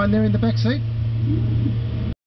down there in the back seat?